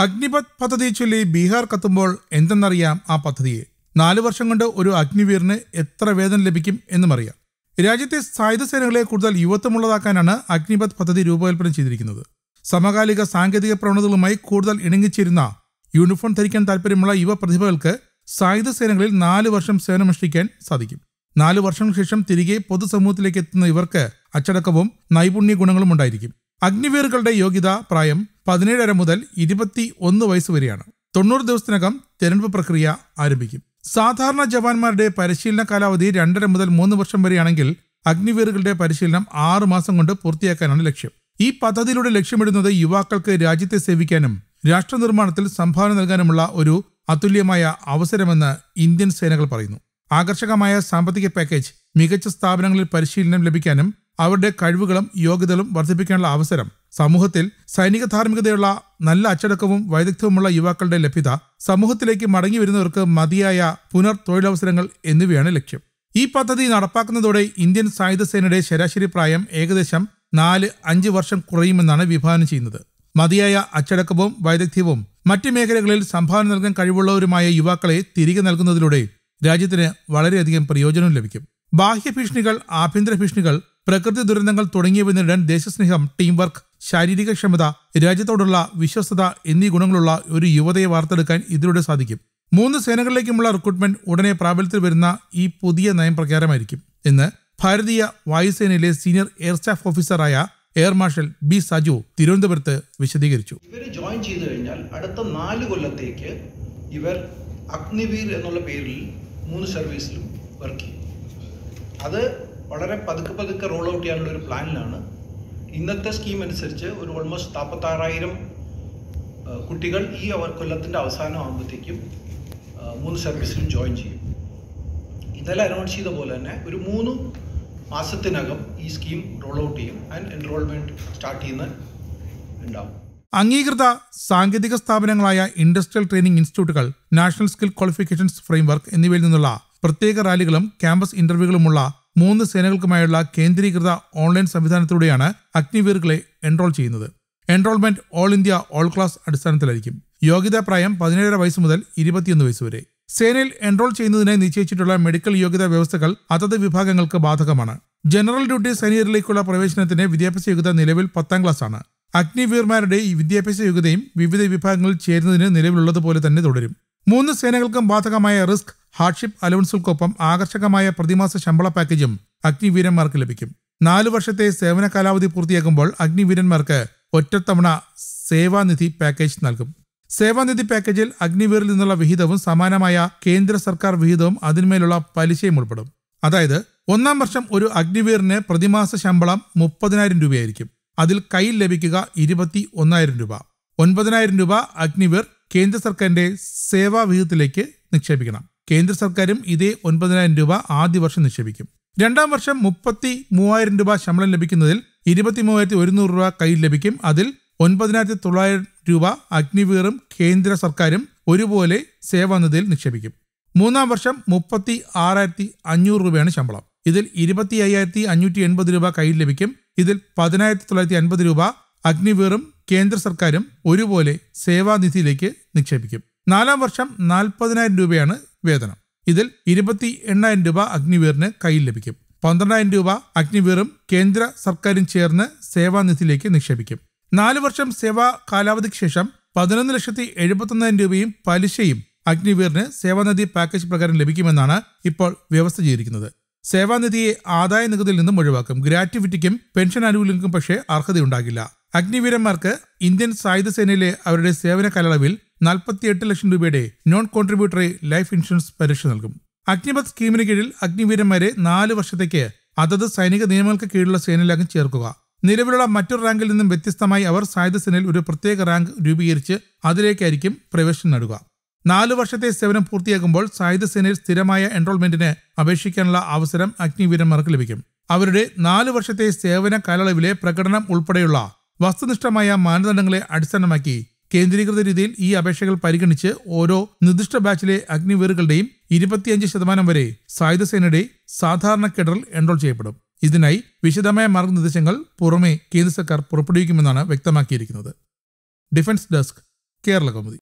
അഗ്നിപത് പദ്ധതി ചൊല്ലി ബീഹാർ കത്തുമ്പോൾ എന്തെന്നറിയാം ആ പദ്ധതിയെ? നാല് വർഷം കൊണ്ട് ഒരു അഗ്നിവീറിന് എത്ര വേതനം ലഭിക്കും എന്നും അറിയാം. രാജ്യത്തെ സായുധ സേനകളെ കൂടുതൽ യുവത്വമുള്ളതാക്കാനാണ് അഗ്നിപത് പദ്ധതി രൂപകൽപ്പന ചെയ്തിരിക്കുന്നത്. സമകാലിക സാങ്കേതിക പ്രവണതകളുമായി കൂടുതൽ ഇണങ്ങിച്ചേരുന്ന യൂണിഫോം ധരിക്കാൻ താല്പര്യമുള്ള യുവ പ്രതിഭകൾക്ക് സായുധ സേനകളിൽ നാല് വർഷം സേവനമനുഷ്ഠിക്കാൻ സാധിക്കും. നാല് വർഷങ്ങൾക്ക് ശേഷം തിരികെ പൊതുസമൂഹത്തിലേക്ക് എത്തുന്ന ഇവർക്ക് അച്ചടക്കവും നൈപുണ്യ ഗുണങ്ങളും ഉണ്ടായിരിക്കും. അഗ്നിവീറുകളുടെ യോഗ്യത പ്രായം പതിനേഴര മുതൽ ഇരുപത്തി ഒന്ന് വയസ്സ് വരെയാണ്. തൊണ്ണൂറ് ദിവസത്തിനകം തെരഞ്ഞെടുപ്പ് പ്രക്രിയ ആരംഭിക്കും. സാധാരണ ജവാന്മാരുടെ പരിശീലന കാലാവധി രണ്ടര മുതൽ മൂന്ന് വർഷം വരെയാണെങ്കിൽ അഗ്നിവീറുകളുടെ പരിശീലനം ആറു മാസം കൊണ്ട് പൂർത്തിയാക്കാനാണ് ലക്ഷ്യം. ഈ പദ്ധതിയിലൂടെ ലക്ഷ്യമിടുന്നത് യുവാക്കൾക്ക് രാജ്യത്തെ സേവിക്കാനും രാഷ്ട്ര നിർമ്മാണത്തിൽ സംഭാവന നൽകാനുമുള്ള ഒരു അതുല്യമായ അവസരമെന്ന് ഇന്ത്യൻ സേനകൾ പറയുന്നു. ആകർഷകമായ സാമ്പത്തിക പാക്കേജ് മികച്ച സ്ഥാപനങ്ങളിൽ പരിശീലനം ലഭിക്കാനും അവരുടെ കഴിവുകളും യോഗ്യതകളും വർദ്ധിപ്പിക്കാനുള്ള അവസരം സമൂഹത്തിൽ സൈനിക ധാർമ്മികതയുള്ള നല്ല അച്ചടക്കവും വൈദഗ്ധ്യവുമുള്ള യുവാക്കളുടെ ലഭ്യത സമൂഹത്തിലേക്ക് മടങ്ങി വരുന്നവർക്ക് മതിയായ പുനർ തൊഴിലവസരങ്ങൾ എന്നിവയാണ് ലക്ഷ്യം. ഈ പദ്ധതി നടപ്പാക്കുന്നതോടെ ഇന്ത്യൻ സായുധ സേനയുടെ ശരാശരി പ്രായം ഏകദേശം നാല് അഞ്ച് വർഷം കുറയുമെന്നാണ് വിഭാവനം ചെയ്യുന്നത്. മതിയായ അച്ചടക്കവും വൈദഗ്ധ്യവും മറ്റ് മേഖലകളിൽ സംഭാവന നൽകാൻ കഴിവുള്ളവരുമായ യുവാക്കളെ തിരികെ നൽകുന്നതിലൂടെ രാജ്യത്തിന് വളരെയധികം പ്രയോജനം ലഭിക്കും. ബാഹ്യ ഭീഷണികൾ ആഭ്യന്തര ഭീഷണികൾ പ്രകൃതി ദുരന്തങ്ങൾ തുടങ്ങിയവ നേരിടാൻ ദേശസ്നേഹം ടീം വർക്ക് ശാരീരിക ക്ഷമത രാജ്യത്തോടുള്ള വിശ്വസ്തത എന്നീ ഗുണങ്ങളുള്ള ഒരു യുവതയെ വാർത്തെടുക്കാൻ ഇതിലൂടെ സാധിക്കും. മൂന്ന് സേനകളിലേക്കുമുള്ള റിക്രൂട്ട്മെന്റ് ഉടനെ പ്രാബല്യത്തിൽ വരുന്ന ഈ പുതിയ നയം പ്രകാരമായിരിക്കും. എന്ന് ഭാരതീയ വായുസേനയിലെ സീനിയർ എയർ സ്റ്റാഫ് ഓഫീസറായ എയർ മാർഷൽ ബി സജു തിരുവനന്തപുരത്ത് വിശദീകരിച്ചു. ഇവർ ജോയിൻ ചെയ്തു കഴിഞ്ഞാൽ അടുത്ത നാല് കൊല്ലത്തേക്ക് ഇവർ അഗ്നിവീർ എന്നുള്ള പേരിൽ മൂന്ന് സർവീസിലും വർക്ക് ചെയ്യും. അത് വളരെ പതുക്കെ പതുക്കെ റോൾ ഔട്ട് ചെയ്യാനുള്ള ഒരു പ്ലാനിലാണ് ഇന്നത്തെ സ്കീം അനുസരിച്ച് ഒരു ഓൾമോസ്റ്റ് നാൽപ്പത്താറായിരം കുട്ടികൾ ഈ കൊല്ലത്തിന്റെ അവസാനം ആകുമ്പോഴത്തേക്കും മൂന്ന് സർവീസിലും ജോയിൻ ചെയ്യും. ഇന്നലെ അനൗൺസ് ചെയ്ത പോലെ തന്നെ ഒരു മൂന്ന് മാസത്തിനകം ഈ സ്കീം റോൾ ഔട്ട് ചെയ്യും ആൻഡ് എൻറോൾമെന്റ് സ്റ്റാർട്ട് ചെയ്യുന്ന ഉണ്ടാവും. അംഗീകൃത സാങ്കേതിക സ്ഥാപനങ്ങളായ ഇൻഡസ്ട്രിയൽ ട്രെയിനിംഗ് ഇൻസ്റ്റിറ്റ്യൂട്ടുകൾ നാഷണൽ സ്കിൽ ക്വാളിഫിക്കേഷൻസ് ഫ്രെയിംവർക്ക് എന്നിവയിൽ നിന്നുള്ള പ്രത്യേക റാലികളും ക്യാമ്പസ് ഇന്റർവ്യൂകളുമുള്ള മൂന്ന് സേനകൾക്കുമായുള്ള കേന്ദ്രീകൃത ഓൺലൈൻ സംവിധാനത്തിലൂടെയാണ് അഗ്നിവീറുകളെ എൻറോൾ ചെയ്യുന്നത്. Enrolment all India all class അടിസ്ഥാനത്തിലായിരിക്കും. യോഗ്യതാ പ്രായം പതിനേഴര വയസ്സ് മുതൽ ഇരുപത്തിയൊന്ന് വയസ്സ് വരെ. സേനയിൽ എൻറോൾ ചെയ്യുന്നതിനായി നിശ്ചയിച്ചിട്ടുള്ള മെഡിക്കൽ യോഗ്യതാ വ്യവസ്ഥകൾ അതത് വിഭാഗങ്ങൾക്ക് ബാധകമാണ്. ജനറൽ ഡ്യൂട്ടി സൈനികരിലേക്കുള്ള പ്രവേശനത്തിന് വിദ്യാഭ്യാസ യോഗ്യത നിലവിൽ പത്താം ക്ലാസ് ആണ്. അഗ്നിവീർമാരുടെ ഈ വിദ്യാഭ്യാസ യോഗ്യതയും വിവിധ വിഭാഗങ്ങളിൽ ചേരുന്നതിന് നിലവിലുള്ളതുപോലെ തന്നെ തുടരും. മൂന്ന് സേനകൾക്കും ബാധകമായ റിസ്ക് ഹാർഡ്ഷിപ്പ് അലവൻസുകൾക്കൊപ്പം ആകർഷകമായ പ്രതിമാസ ശമ്പള പാക്കേജും അഗ്നിവീരന്മാർക്ക് ലഭിക്കും. നാല് വർഷത്തെ സേവന കാലാവധി പൂർത്തിയാക്കുമ്പോൾ അഗ്നിവീരന്മാർക്ക് ഒറ്റത്തവണ സേവാനിധി പാക്കേജ് നൽകും. സേവാനിധി പാക്കേജിൽ അഗ്നിവീറിൽ നിന്നുള്ള വിഹിതവും സമാനമായ കേന്ദ്ര സർക്കാർ വിഹിതവും അതിന്മേലുള്ള പലിശയും ഉൾപ്പെടും. അതായത് ഒന്നാം വർഷം ഒരു അഗ്നിവീറിന് പ്രതിമാസ ശമ്പളം മുപ്പതിനായിരം രൂപയായിരിക്കും. അതിൽ കയ്യിൽ ലഭിക്കുക ഇരുപത്തി ഒന്നായിരം രൂപ. ഒൻപതിനായിരം രൂപ അഗ്നിവീർ കേന്ദ്ര സർക്കാരിന്റെ സേവാ വിഹിതത്തിലേക്ക് നിക്ഷേപിക്കണം. കേന്ദ്ര സർക്കാരും ഇതേ ഒൻപതിനായിരം രൂപ ആദ്യ വർഷം നിക്ഷേപിക്കും. രണ്ടാം വർഷം മുപ്പത്തി മൂവായിരം രൂപ ശമ്പളം ലഭിക്കുന്നതിൽ ഇരുപത്തി മൂവായിരത്തി ഒരുന്നൂറ് രൂപ കയ്യിൽ ലഭിക്കും. അതിൽ ഒൻപതിനായിരത്തി തൊള്ളായിരം രൂപ അഗ്നിവീറും കേന്ദ്ര സർക്കാരും ഒരുപോലെ സേവാനിധിയിൽ നിക്ഷേപിക്കും. മൂന്നാം വർഷം മുപ്പത്തി ആറായിരത്തി അഞ്ഞൂറ് രൂപയാണ് ശമ്പളം. ഇതിൽ ഇരുപത്തി അയ്യായിരത്തി അഞ്ഞൂറ്റി എൺപത് രൂപ കയ്യിൽ ലഭിക്കും. ഇതിൽ പതിനായിരത്തി തൊള്ളായിരത്തി അൻപത് രൂപ അഗ്നിവീറും കേന്ദ്ര സർക്കാരും ഒരുപോലെ സേവാനിധിയിലേക്ക് നിക്ഷേപിക്കും. നാലാം വർഷം നാൽപ്പതിനായിരം രൂപയാണ് വേതനം. ഇതിൽ ഇരുപത്തി എണ്ണായിരം രൂപ അഗ്നിവീറിന് കയ്യിൽ ലഭിക്കും. പന്ത്രണ്ടായിരം രൂപ അഗ്നിവീറും കേന്ദ്ര സർക്കാരും ചേർന്ന് സേവാനിധിയിലേക്ക് നിക്ഷേപിക്കും. നാല് വർഷം സേവാ കാലാവധിക്ക് ശേഷം പതിനൊന്ന് ലക്ഷത്തി എഴുപത്തൊന്നായിരം രൂപയും പലിശയും അഗ്നിവീറിന് സേവാനിധി പാക്കേജ് പ്രകാരം ലഭിക്കുമെന്നാണ് ഇപ്പോൾ വ്യവസ്ഥ ചെയ്തിരിക്കുന്നത്. സേവാനിധിയെ ആദായ നികുതിയിൽ നിന്നും ഒഴിവാക്കും. ഗ്രാറ്റുവിറ്റിക്കും പെൻഷൻ ആനുകൂല്യങ്ങൾക്കും പക്ഷേ അർഹതയുണ്ടാകില്ല. അഗ്നിവീരന്മാർക്ക് ഇന്ത്യൻ സായുധ സേനയിലെ അവരുടെ സേവന കാലയളവിൽ നാൽപ്പത്തിയെട്ട് ലക്ഷം രൂപയുടെ നോൺ കോൺട്രിബ്യൂട്ടറി ലൈഫ് ഇൻഷുറൻസ് പരിരക്ഷ നൽകും. അഗ്നിപത് സ്കീമിന് കീഴിൽ അഗ്നിവീരന്മാരെ നാല് വർഷത്തേക്ക് അതത് സൈനിക നിയമങ്ങൾക്ക് കീഴിലുള്ള സേനയിലാകും ചേർക്കുക. നിലവിലുള്ള മറ്റൊരു റാങ്കിൽ നിന്നും വ്യത്യസ്തമായി അവർ സായുധ സേനയിൽ ഒരു പ്രത്യേക റാങ്ക് രൂപീകരിച്ച് അതിലേക്കായിരിക്കും പ്രവേശനം നേടുക. നാലു വർഷത്തെ സേവനം പൂർത്തിയാകുമ്പോൾ സായുധ സേനയിൽ സ്ഥിരമായ എൻറോൾമെന്റിന് അപേക്ഷിക്കാനുള്ള അവസരം അഗ്നിവീരന്മാർക്ക് ലഭിക്കും. അവരുടെ നാലു വർഷത്തെ സേവന കാലയളവിലെ പ്രകടനം ഉൾപ്പെടെയുള്ള വസ്തുനിഷ്ഠമായ മാനദണ്ഡങ്ങളെ അടിസ്ഥാനമാക്കി കേന്ദ്രീകൃത രീതിയിൽ ഈ അപേക്ഷകൾ പരിഗണിച്ച് ഓരോ നിർദ്ദിഷ്ട ബാച്ചിലെ അഗ്നിവീറുകളുടെയും ഇരുപത്തിയഞ്ച് ശതമാനം വരെ സായുധ സേനയുടെ സാധാരണ കേഡറിൽ എൻറോൾ ചെയ്യപ്പെടും. ഇതിനായി വിശദമായ മാർഗനിർദ്ദേശങ്ങൾ പുറമെ കേന്ദ്ര സർക്കാർ പുറപ്പെടുവിക്കുമെന്നാണ് വ്യക്തമാക്കിയിരിക്കുന്നത്. Defence desk Kerala Kaumudi.